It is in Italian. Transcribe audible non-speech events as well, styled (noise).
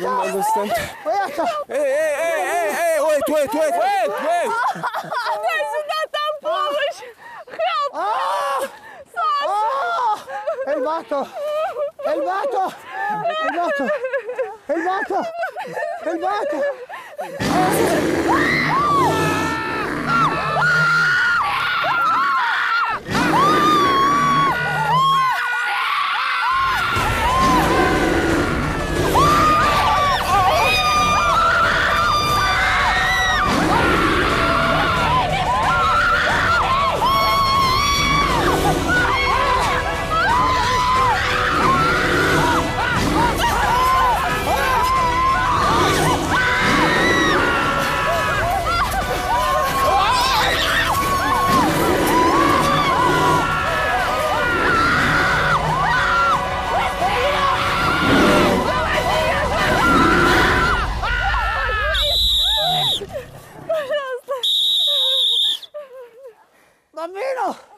I don't understand. hey, hey, hey, hey, hey, wait, wait, wait, wait, wait. There's another Polish. Help. Ah! Sasha. Ah! Helvato. Ah. Helvato. Helvato. Helvato. Helvato. Helvato. (laughs) Eh. Bambino!